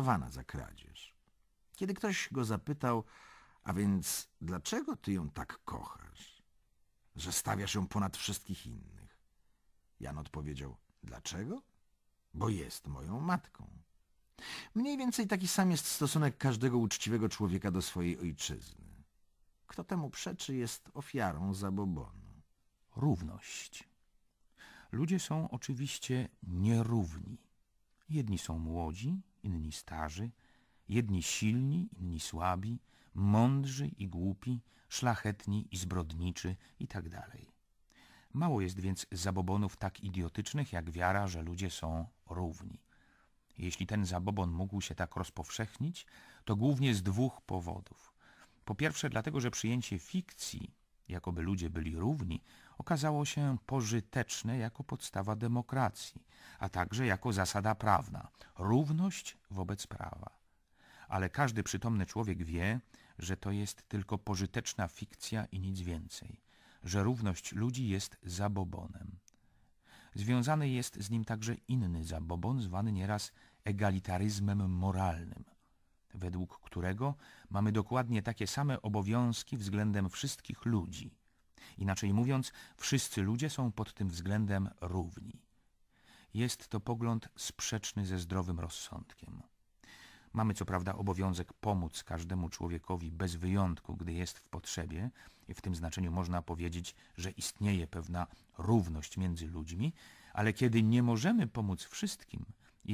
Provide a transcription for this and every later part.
aresztowana za kradzież. Kiedy ktoś go zapytał, a więc dlaczego ty ją tak kochasz, że stawiasz ją ponad wszystkich innych? Jan odpowiedział, dlaczego? Bo jest moją matką. Mniej więcej taki sam jest stosunek każdego uczciwego człowieka do swojej ojczyzny. Kto temu przeczy, jest ofiarą zabobonu. Równość. Ludzie są oczywiście nierówni. Jedni są młodzi, inni starzy, jedni silni, inni słabi, mądrzy i głupi, szlachetni i zbrodniczy i tak. Mało jest więc zabobonów tak idiotycznych jak wiara, że ludzie są równi. Jeśli ten zabobon mógł się tak rozpowszechnić, to głównie z dwóch powodów. Po pierwsze dlatego, że przyjęcie fikcji, jakoby ludzie byli równi, okazało się pożyteczne jako podstawa demokracji, a także jako zasada prawna równość wobec prawa. Ale każdy przytomny człowiek wie, że to jest tylko pożyteczna fikcja i nic więcej, że równość ludzi jest zabobonem. Związany jest z nim także inny zabobon, zwany nieraz egalitaryzmem moralnym, według którego mamy dokładnie takie same obowiązki względem wszystkich ludzi. Inaczej mówiąc, wszyscy ludzie są pod tym względem równi. Jest to pogląd sprzeczny ze zdrowym rozsądkiem. Mamy co prawda obowiązek pomóc każdemu człowiekowi bez wyjątku, gdy jest w potrzebie, i w tym znaczeniu można powiedzieć, że istnieje pewna równość między ludźmi, ale kiedy nie możemy pomóc wszystkim,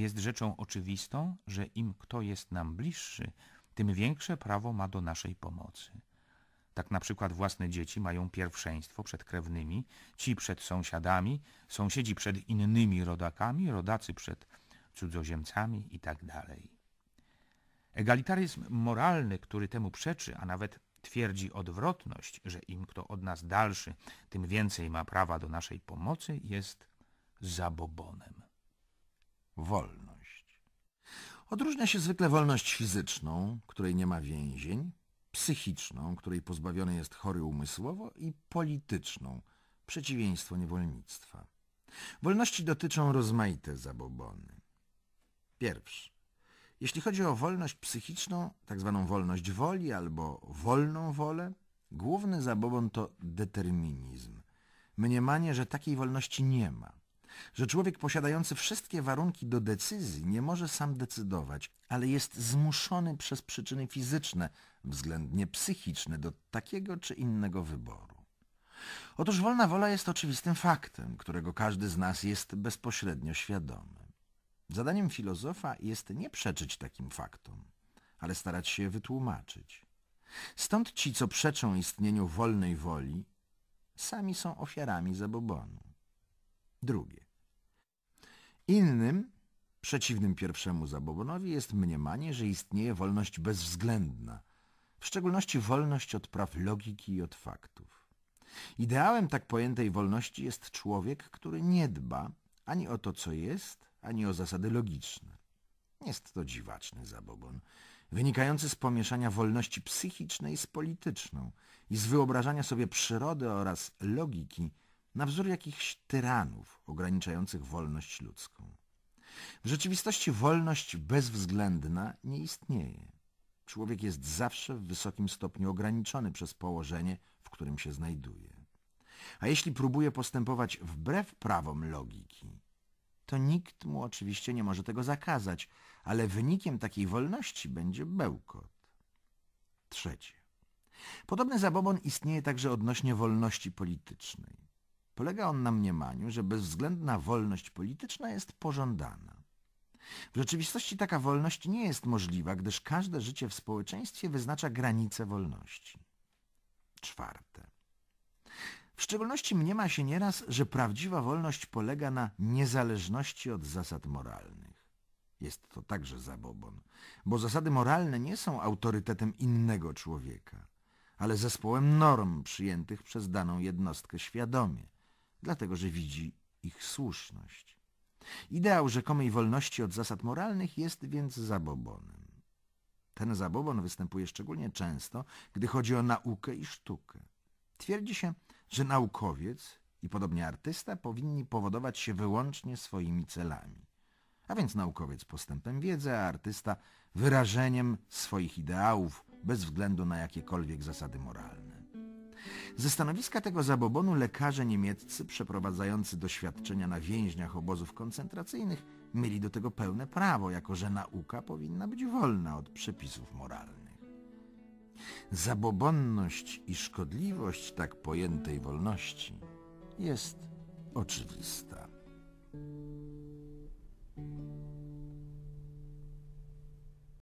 jest rzeczą oczywistą, że im kto jest nam bliższy, tym większe prawo ma do naszej pomocy. Tak na przykład własne dzieci mają pierwszeństwo przed krewnymi, ci przed sąsiadami, sąsiedzi przed innymi rodakami, rodacy przed cudzoziemcami i tak. Egalitaryzm moralny, który temu przeczy, a nawet twierdzi odwrotność, że im kto od nas dalszy, tym więcej ma prawa do naszej pomocy, jest zabobonem. Wolność. Odróżnia się zwykle wolność fizyczną, której nie ma więzień, psychiczną, której pozbawiony jest chory umysłowo i polityczną, przeciwieństwo niewolnictwa. Wolności dotyczą rozmaite zabobony. Pierwszy. Jeśli chodzi o wolność psychiczną, tak zwaną wolność woli albo wolną wolę, główny zabobon to determinizm. Mniemanie, że takiej wolności nie ma. Że człowiek posiadający wszystkie warunki do decyzji nie może sam decydować, ale jest zmuszony przez przyczyny fizyczne, względnie psychiczne do takiego czy innego wyboru. Otóż wolna wola jest oczywistym faktem, którego każdy z nas jest bezpośrednio świadomy. Zadaniem filozofa jest nie przeczyć takim faktom, ale starać się je wytłumaczyć. Stąd ci, co przeczą istnieniu wolnej woli, sami są ofiarami zabobonu. Drugie. Innym, przeciwnym pierwszemu zabobonowi jest mniemanie, że istnieje wolność bezwzględna, w szczególności wolność od praw logiki i od faktów. Ideałem tak pojętej wolności jest człowiek, który nie dba ani o to, co jest, ani o zasady logiczne. Jest to dziwaczny zabobon, wynikający z pomieszania wolności psychicznej z polityczną i z wyobrażania sobie przyrody oraz logiki na wzór jakichś tyranów ograniczających wolność ludzką. W rzeczywistości wolność bezwzględna nie istnieje. Człowiek jest zawsze w wysokim stopniu ograniczony przez położenie, w którym się znajduje. A jeśli próbuje postępować wbrew prawom logiki, to nikt mu oczywiście nie może tego zakazać, ale wynikiem takiej wolności będzie bełkot. Trzecie. Podobny zabobon istnieje także odnośnie wolności politycznej. Polega on na mniemaniu, że bezwzględna wolność polityczna jest pożądana. W rzeczywistości taka wolność nie jest możliwa, gdyż każde życie w społeczeństwie wyznacza granice wolności. Czwarte. W szczególności mniema się nieraz, że prawdziwa wolność polega na niezależności od zasad moralnych. Jest to także zabobon, bo zasady moralne nie są autorytetem innego człowieka, ale zespołem norm przyjętych przez daną jednostkę świadomie, dlatego że widzi ich słuszność. Ideał rzekomej wolności od zasad moralnych jest więc zabobonem. Ten zabobon występuje szczególnie często, gdy chodzi o naukę i sztukę. Twierdzi się, że naukowiec i podobnie artysta powinni powodować się wyłącznie swoimi celami. a więc naukowiec postępem wiedzy, a artysta wyrażeniem swoich ideałów bez względu na jakiekolwiek zasady moralne. Ze stanowiska tego zabobonu lekarze niemieccy przeprowadzający doświadczenia na więźniach obozów koncentracyjnych mieli do tego pełne prawo, jako że nauka powinna być wolna od przepisów moralnych. Zabobonność i szkodliwość tak pojętej wolności jest oczywista.